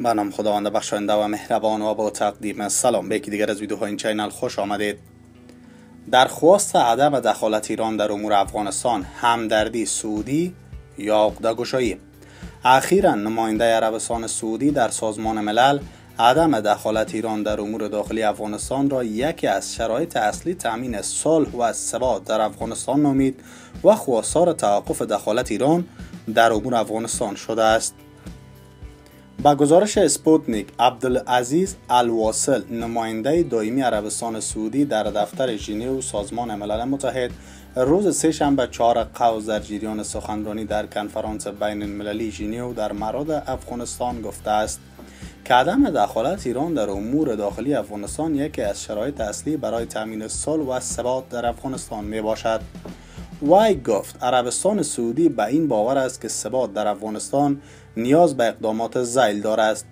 به نام خداوند بخشاینده و مهربان و با تقدیم سلام. به یکی دیگر از ویدیوهای این چینل خوش آمدید. درخواست عدم دخالت ایران در امور افغانستان همدردی سعودی یا عقده گشایی اخیرا نماینده عربستان سعودی در سازمان ملل عدم دخالت ایران در امور داخلی افغانستان را یکی از شرایط اصلی تامین صلح و ثبات در افغانستان نامید و خواستار توقف دخالت ایران در امور افغانستان شده است. با گزارش اسپوتنیک عبدالعزیز الواصل نماینده دائمی عربستان سعودی در دفتر ژنو سازمان ملل متحد روز سه شنبه چهار قوز در جریان سخنرانی در کنفرانس بین المللی ژنو در مراد افغانستان گفته است که عدم دخالت ایران در امور داخلی افغانستان یکی از شرایط اصلی برای تامین صلح و ثبات در افغانستان می باشد وای گفت عربستان سعودی به این باور است که ثبات در افغانستان نیاز به اقدامات زیل دارد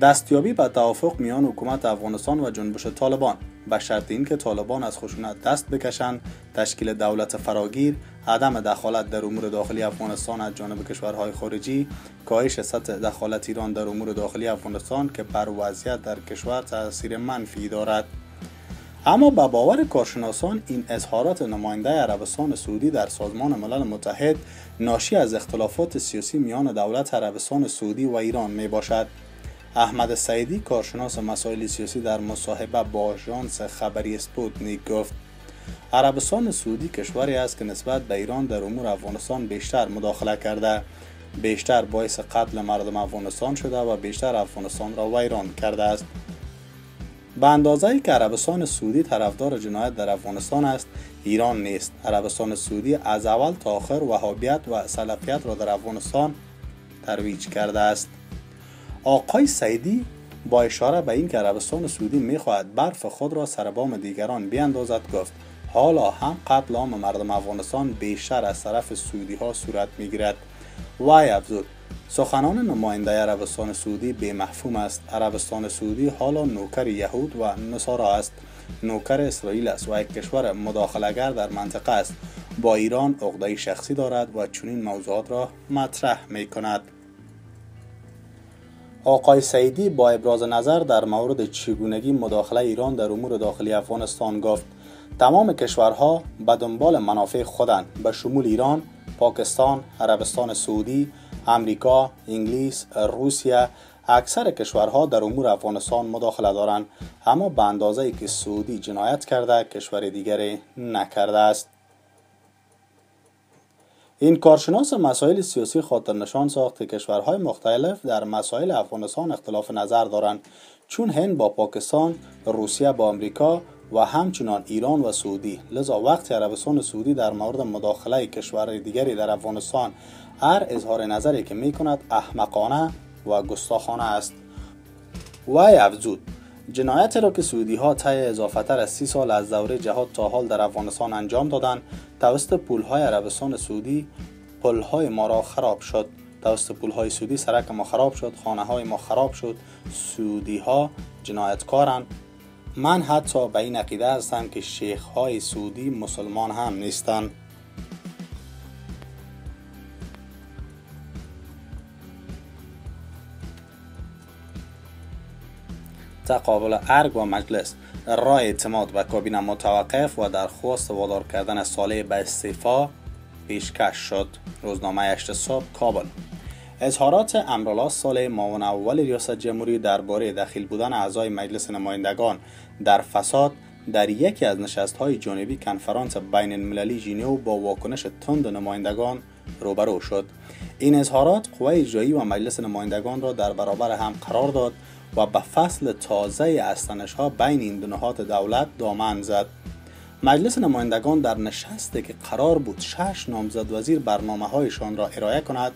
دستیابی به توافق میان حکومت افغانستان و جنبش طالبان. به شرط اینکه طالبان از خشونت دست بکشند تشکیل دولت فراگیر عدم دخالت در امور داخلی افغانستان از جانب کشورهای خارجی کاهش سطح دخالت ایران در امور داخلی افغانستان که بر وضعیت در کشور تاثیر منفی دارد. اما به باور کارشناسان این اظهارات نماینده عربستان سعودی در سازمان ملل متحد ناشی از اختلافات سیاسی میان دولت عربستان سعودی و ایران می باشد احمد سعیدی کارشناس مسائل سیاسی در مصاحبه با آژانس خبری اسپوتنیک گفت عربستان سعودی کشوری است که نسبت به ایران در امور افغانستان بیشتر مداخله کرده. بیشتر باعث قتل مردم افغانستان شده و بیشتر افغانستان را ویران کرده است. به اندازه که عربستان سعودی طرفدار جنایت در افغانستان است ایران نیست. عربستان سعودی از اول تا آخر وهابیت و سلفیت را در افغانستان ترویج کرده است. آقای سعیدی با اشاره به اینکه عربستان سعودی می‌خواهد برف خود را سر بام دیگران بیاندازد گفت حالا هم قتل عام مردم افغانستان بیشتر از طرف سعودی ها صورت می‌گیرد. وای افزود سخنان نماینده عربستان سعودی به مفهوم است. عربستان سعودی حالا نوکر یهود و نصارا است. نوکر اسرائیل است و یک کشور مداخلگر در منطقه است. با ایران عقده شخصی دارد و چنین موضوعات را مطرح می کند آقای سعیدی با ابراز نظر در مورد چگونگی مداخله ایران در امور داخلی افغانستان گفت تمام کشورها به دنبال منافع خودند. به شمول ایران پاکستان عربستان سعودی امریکا انگلیس روسیه اکثر کشورها در امور افغانستان مداخله دارند اما به اندازه که سعودی جنایت کرده کشور دیگری نکرده است. این کارشناس مسائل سیاسی خاطر نشان ساخت که کشورهای مختلف در مسائل افغانستان اختلاف نظر دارند چون هند با پاکستان روسیه با امریکا و همچنان ایران و سعودی. لذا وقتی عربستان سعودی در مورد مداخله کشور دیگری در افغانستان هر اظهار نظری که می کند احمقانه و گستاخانه است. وی افزود جنایت را که سعودی ها طی اضافه تر از سی سال از دوره جهاد تا حال در افغانستان انجام دادند توسط پول های عربستان سعودی پل های ما را خراب شد. توسط پول های سعودی سرک ما خراب شد خانه های ما خراب شد. سعودی ها جنایتکارند من حتی به این عقیده هستم که شیخ های سعودی مسلمان هم نیستند تقابل ارگ و مجلس رای اعتماد به کابینه متوقف و درخواست وادار کردن ساله به استعفا پیشکش شد. روزنامه هشت صبح کابل. اظهارات امرالله ساله معاون اول ریاست جمهوری درباره دخیل بودن اعضای مجلس نمایندگان در فساد در یکی از نشست های جانبی کنفرانس بین المللی ژنو با واکنش تند نمایندگان روبرو شد. این اظهارات قوه اجرایی و مجلس نمایندگان را در برابر هم قرار داد و به فصل تازه استنش ها بین این دو نهاد دولت دامن زد. مجلس نمایندگان در نشستی که قرار بود شش نامزد وزیر برنامه هایشان را ارائه کند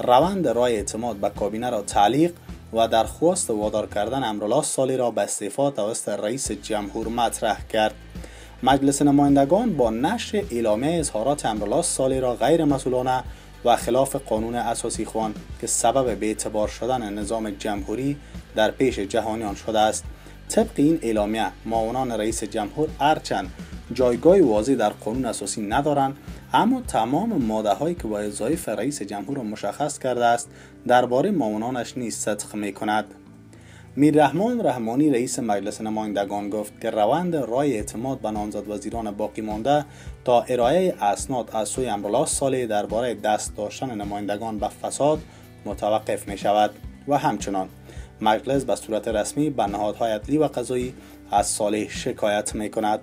روند رای اعتماد به کابینه را تعلیق و درخواست وادار کردن امرالله سالی را به استعفا توسط رئیس جمهور مطرح کرد. مجلس نمایندگان با نشر اعلامیه اظهارات امرالله سالی را غیر مسئولانه و خلاف قانون اساسی خوان که سبب به اعتبار شدن نظام جمهوری در پیش جهانیان شده است. طبق این اعلامیه معاونان رئیس جمهور هرچند جایگاه واضح در قانون اساسی ندارند اما تمام ماده هایی که با وظایف رئیس جمهور مشخص کرده است درباره معاونانش نیز صدق می کند میر رحمان رحمانی رئیس مجلس نمایندگان گفت که روند رای اعتماد به نامزد وزیران باقی مانده تا ارائه اسناد از سوی امرالله صالح درباره دست داشتن نمایندگان به فساد متوقف می شود و همچنان مجلس به صورت رسمی به نهادهای عدلی و قضایی از صالح شکایت می کند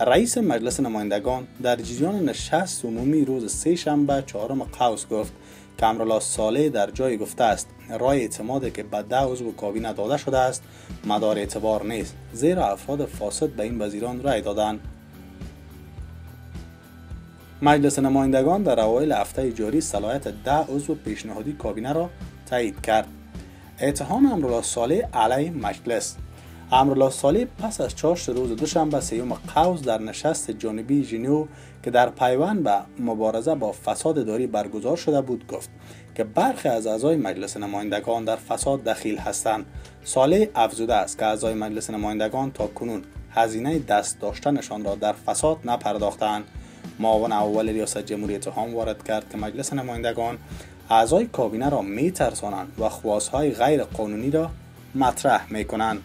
رئیس مجلس نمایندگان در جریان نشست عمومی روز سه شنبه چهارم قوس گفت که امرالله صالح در جای گفته است رای اعتماد که به ده عضو کابینه داده شده است مدار اعتبار نیست زیرا افراد فاسد به این وزیران رای دادند مجلس نمایندگان در اوایل هفته جاری صلاحیت ده عضو پیشنهادی کابینه را تایید کرد. اتهام امرالله صالح علیه مجلس امرالله صالح پس از چاشت روز دوشنبه سیوم قوس در نشست جانبی ژنو که در پیوند به مبارزه با فساد داری برگزار شده بود گفت که برخی از اعضای مجلس نمایندگان در فساد دخیل هستند. صالح افزوده است که اعضای مجلس نمایندگان تا کنون هزینه دست داشتنشان را در فساد نپرداختند. معاون اول ریاست جمهوری اتهام وارد کرد که مجلس نمایندگان اعضای کابینه را می ترسانند و خواستهای غیر قانونی را مطرح می کنند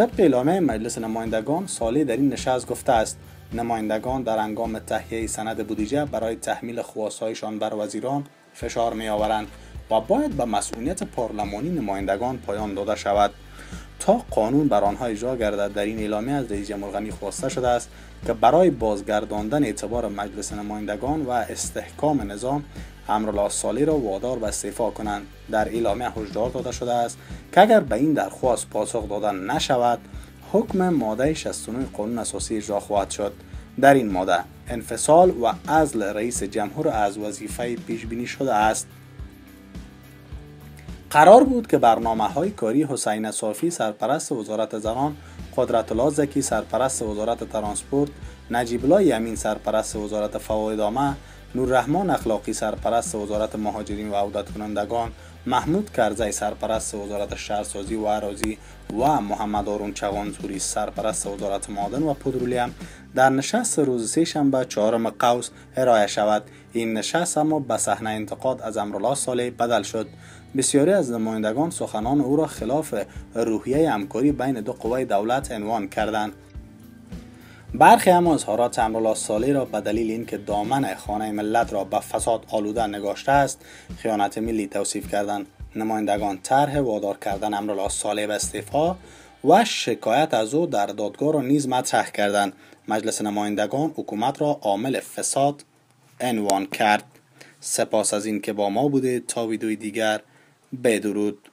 طبق اعلامیه مجلس نمایندگان سالی در این نشست گفته است نمایندگان در انگام تهیه سند بودجه برای تحمیل خواستهایشان بر وزیران فشار می آورند و باید به مسئولیت پارلمانی نمایندگان پایان داده شود. تا قانون بر آنها اجرا گردد در این اعلامیه از رئیس جمهور غنی خواسته شده است که برای بازگرداندن اعتبار مجلس نمایندگان و استحکام نظام امرالله سالی را وادار به استعفا کنند. در اعلامیه هشدار داده شده است که اگر به این درخواست پاسخ دادن نشود حکم ماده 69 قانون اساسی اجرا خواهد شد. در این ماده انفصال و ازل رئیس جمهور از وظیفه پیش بینی شده است. قرار بود که برنامه های کاری حسین صافی سرپرست وزارت زنان قدرت الله زکی سرپرست وزارت ترانسپورت نجیب الله یمین سرپرست وزارت فواید عامه نوررحمان اخلاقی سرپرست وزارت مهاجرین و عودت کنندگان محمود کرزی سرپرست وزارت شهرسازی و عراضی و محمد آرون چغانزوری سرپرست وزارت معادن و پترولیم در نشست روز سه شنبه چهارم قوس ارائه شود. این نشست اما به صحنه انتقاد از امرالله صالح بدل شد. بسیاری از نمایندگان سخنان او را خلاف روحیه همکاری بین دو قوای دولت عنوان کردند. برخی هم اظهارات امرالله صالح را به دلیل اینکه دامن خانه ملت را به فساد آلوده نگاشته است خیانت ملی توصیف کردند. نمایندگان طرح وادار کردن امرالله صالح به استعفا و شکایت از او در دادگاه را نیز مطرح کردند. مجلس نمایندگان حکومت را عامل فساد عنوان کرد. سپاس از اینکه با ما بوده تا ویدیوی دیگر. Bedurut.